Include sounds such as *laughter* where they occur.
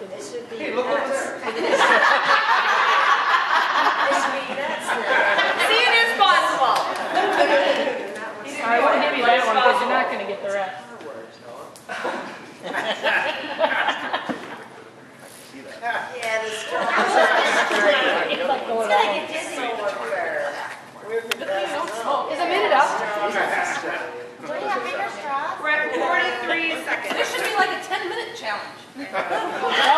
working. It should be Hey, look over *laughs* nuts. there. It should be nuts now. *laughs* See, it is possible. I won't give you that one because you're not gonna get the rest. *laughs* Yeah, the straws are It's like It's going gonna on. get dizzy over there. Is a minute up? Do we have bigger straws? We're at até onde. *laughs*